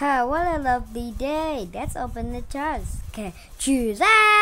Ha, what a lovely day. Let's open the jars. Okay, choose. that.